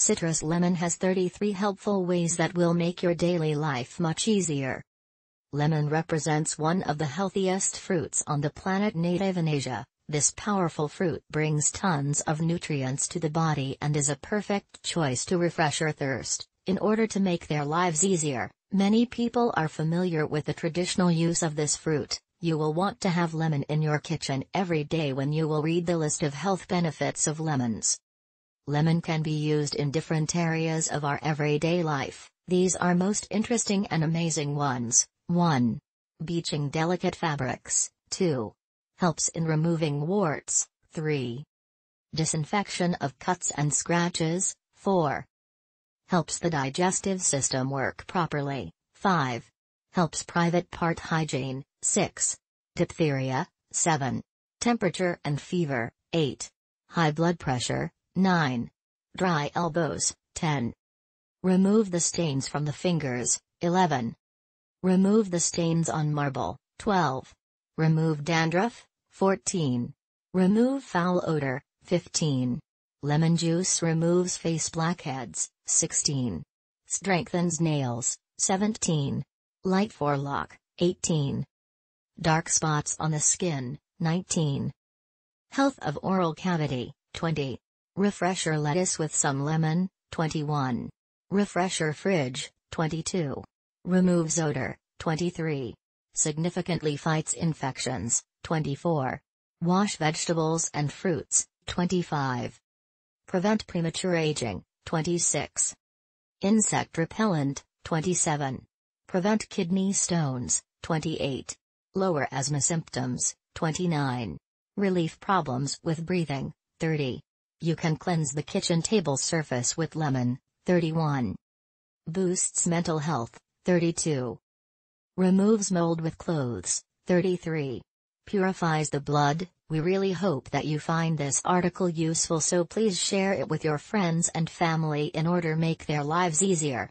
Citrus lemon has 33 helpful ways that will make your daily life much easier. Lemon represents one of the healthiest fruits on the planet native in Asia. This powerful fruit brings tons of nutrients to the body and is a perfect choice to refresh your thirst. In order to make their lives easier, many people are familiar with the traditional use of this fruit. You will want to have lemon in your kitchen every day when you will read the list of health benefits of lemons. Lemon can be used in different areas of our everyday life, these are most interesting and amazing ones. 1. Beaching delicate fabrics, 2. Helps in removing warts, 3. Disinfection of cuts and scratches, 4. Helps the digestive system work properly, 5. Helps private part hygiene, 6. Diphtheria, 7. Temperature and fever, 8. High blood pressure, 9. Dry elbows, 10. Remove the stains from the fingers, 11. Remove the stains on marble, 12. Remove dandruff, 14. Remove foul odor, 15. Lemon juice removes face blackheads, 16. Strengthens nails, 17. Light forelock, 18. Dark spots on the skin, 19. Health of oral cavity, 20. Refresher lettuce with some lemon, 21. Refresher fridge, 22. Removes odor, 23. Significantly fights infections, 24. Wash vegetables and fruits, 25. Prevent premature aging, 26. Insect repellent, 27. Prevent kidney stones, 28. Lower asthma symptoms, 29. Relief problems with breathing, 30. You can cleanse the kitchen table surface with lemon, 31. Boosts mental health, 32. Removes mold with clothes, 33. Purifies the blood. We really hope that you find this article useful so please share it with your friends and family in order make their lives easier.